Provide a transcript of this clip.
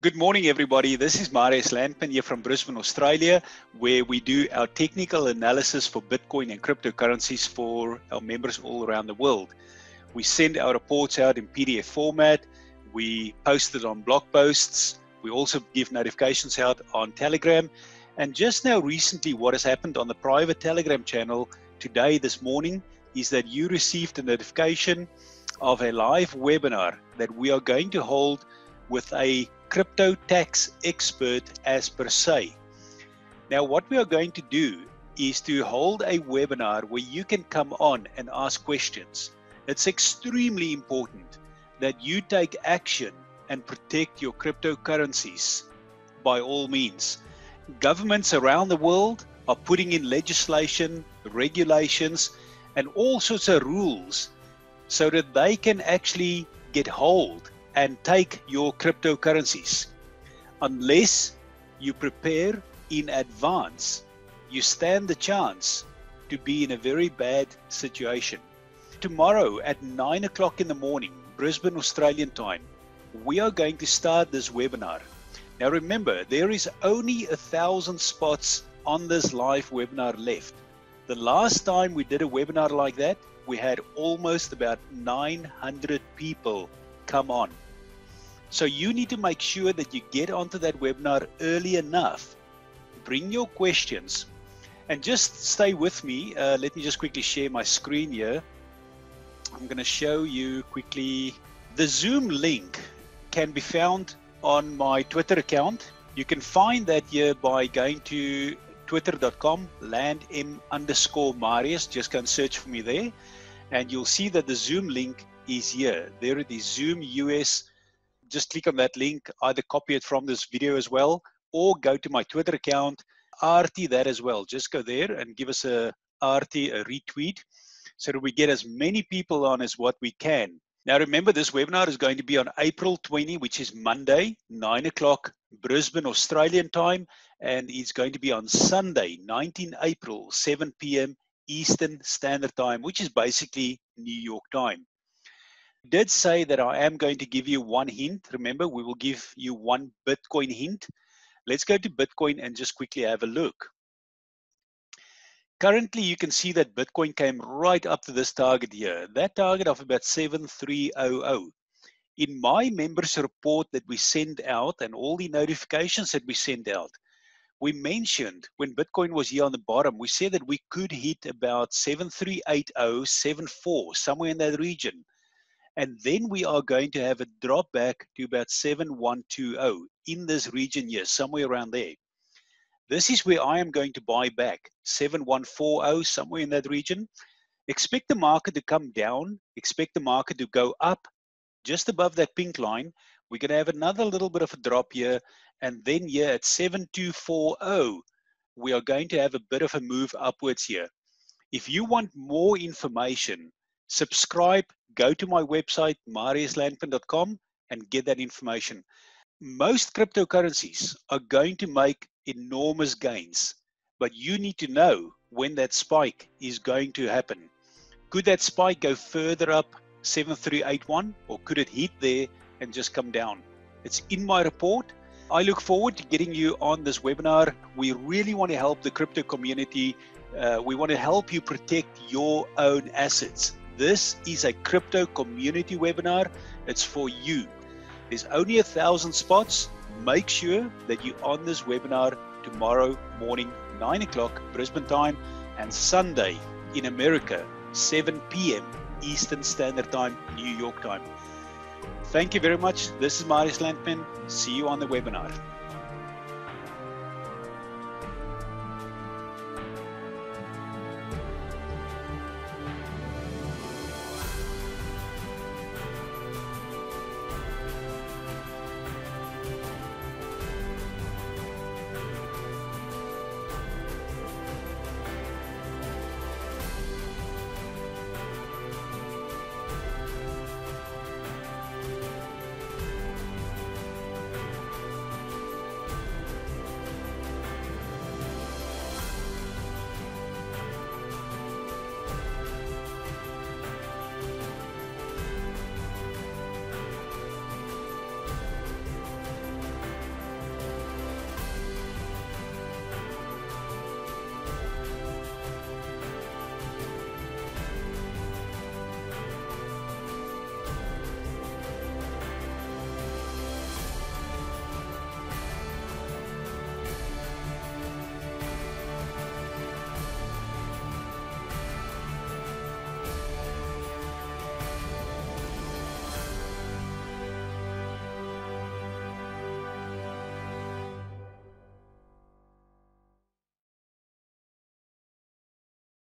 Good morning, everybody. This is Marius Landman here from Brisbane, Australia, where we do our technical analysis for Bitcoin and cryptocurrencies for our members all around the world. We send our reports out in PDF format. We post it on blog posts. We also give notifications out on Telegram. And just now, recently, what has happened on the private Telegram channel today, this morning, is that you received a notification of a live webinar that we are going to hold with a crypto tax expert as per se. Now, what we are going to do is to hold a webinar where you can come on and ask questions. It's extremely important that you take action and protect your cryptocurrencies by all means. Governments around the world are putting in legislation, regulations, and all sorts of rules so that they can actually get hold and take your cryptocurrencies. Unless you prepare in advance, you stand the chance to be in a very bad situation. Tomorrow at 9 o'clock in the morning, Brisbane, Australian time, we are going to start this webinar. Now remember, there is only a thousand spots on this live webinar left. The last time we did a webinar like that, we had almost about 900 people come on. So you need to make sure that you get onto that webinar early enough. Bring your questions and just stay with me. Uh, let me just quickly share my screen here. I'm going to show you quickly. The Zoom link can be found on my Twitter account. You can find that here by going to twitter.com, landm underscore Marius. Just go and search for me there. And you'll see that the Zoom link is here. There it is, Zoom US just click on that link, either copy it from this video as well, or go to my Twitter account, RT that as well. Just go there and give us a RT, a retweet, so that we get as many people on as what we can. Now, remember, this webinar is going to be on April 20, which is Monday, 9 o'clock Brisbane, Australian time, and it's going to be on Sunday, 19 April, 7 p.m. Eastern Standard Time, which is basically New York time did say that I am going to give you one hint. Remember, we will give you one Bitcoin hint. Let's go to Bitcoin and just quickly have a look. Currently, you can see that Bitcoin came right up to this target here, that target of about 7300. In my members report that we send out and all the notifications that we send out, we mentioned when Bitcoin was here on the bottom, we said that we could hit about 7380, 74, somewhere in that region and then we are going to have a drop back to about 7120 in this region here, somewhere around there. This is where I am going to buy back 7140, somewhere in that region. Expect the market to come down, expect the market to go up just above that pink line. We're going to have another little bit of a drop here, and then here at 7240, we are going to have a bit of a move upwards here. If you want more information, subscribe go to my website, mariuslandman.com, and get that information. Most cryptocurrencies are going to make enormous gains, but you need to know when that spike is going to happen. Could that spike go further up 7381 or could it hit there and just come down? It's in my report. I look forward to getting you on this webinar. We really want to help the crypto community. Uh, we want to help you protect your own assets. This is a crypto community webinar. It's for you. There's only a thousand spots. Make sure that you're on this webinar tomorrow morning, 9 o'clock Brisbane time, and Sunday in America, 7 p.m. Eastern Standard Time, New York time. Thank you very much. This is Marius Landman. See you on the webinar.